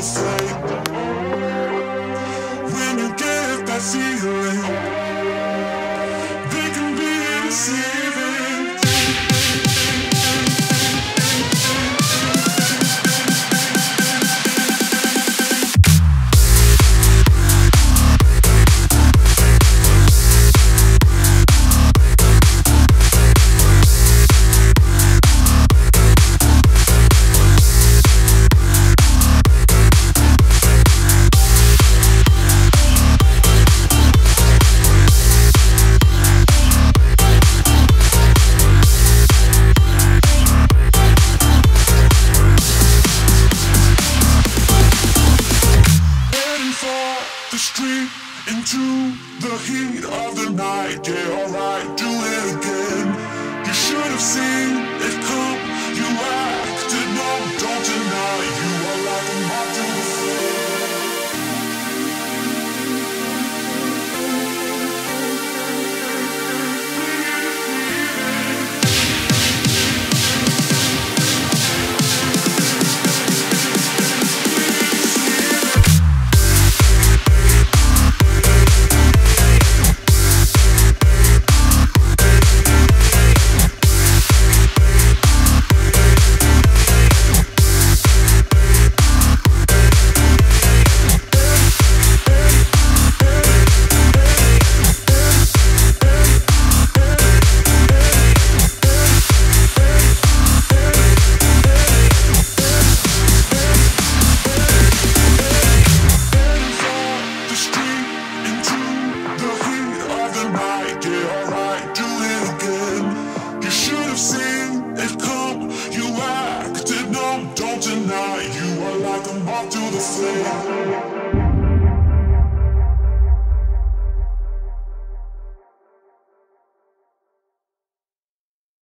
When you get that feeling They can be the same the street into the heat of the night. Yeah, alright, do it again. You should have seen. yeah, alright, do it again. You should have seen it come, you acted numb, don't deny. You are like a moth to the flame.